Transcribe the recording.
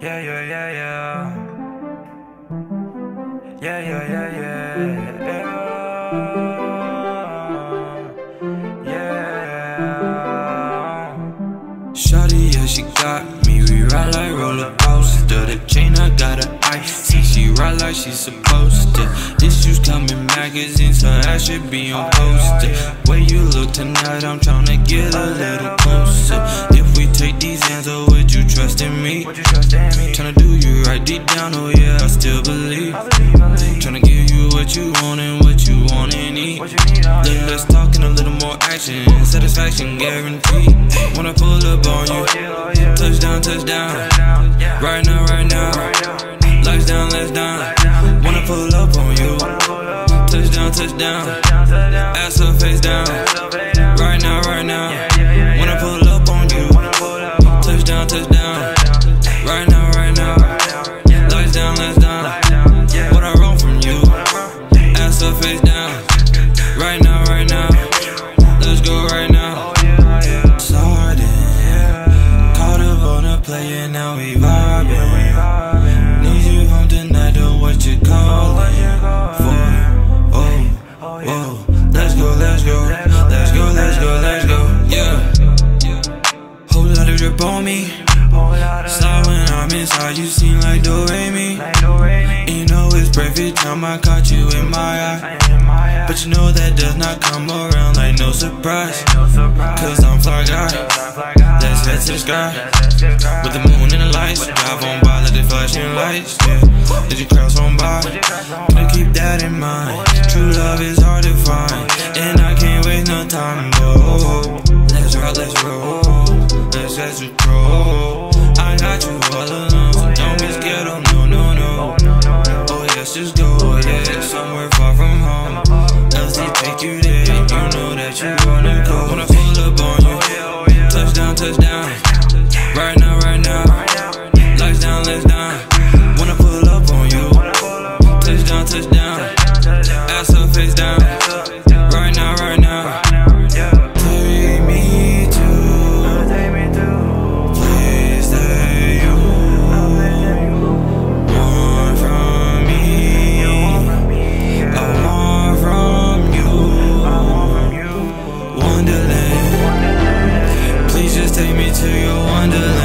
Yeah, yeah, yeah, yeah. Yeah, yeah, yeah, yeah. Yeah. Shawty, yeah, she got me. We ride like roller coaster. The chain, I got ice. See, she ride like she supposed to. Issues come in magazines, her ass should be on poster. Way you look tonight, I'm tryna get a little closer. If we take these hands, oh, would you trust in me? You right deep down, oh yeah, I still believe. Tryna give you what you want and what you want and need. Little less talking, a little more action. Satisfaction guaranteed. Wanna pull up on you. Touchdown, touchdown. Right now, right now. Lights down, let's down. Wanna pull up on you. Touchdown, touchdown. Ass up, face down. Right now, right now. Face down. Right now, right now. Let's go right now. Starting. Caught up on a player, now we vibing. Need you home tonight, or what you call it? For, oh, whoa. Let's go, let's go. Let's go, let's go, let's go. Yeah. Whole lot of drip on me. Slide when I'm inside, you seem like Do Mi. You know it's perfect time I caught you in my eye. But you know that does not come around like no surprise. Cause I'm fly guy. Let's head to the sky. With the moon and the lights. Drive on by like the flashing lights. Yeah. Did you cross on by? Gonna keep that in mind. Oh, True love is hard to find. Oh, and I can't waste no time. Let's rock, let's roll. Let's head to pro. Down. Right now, right now. Take me to you want from me. I want from you. Wonderland. Please just take me to your wonderland.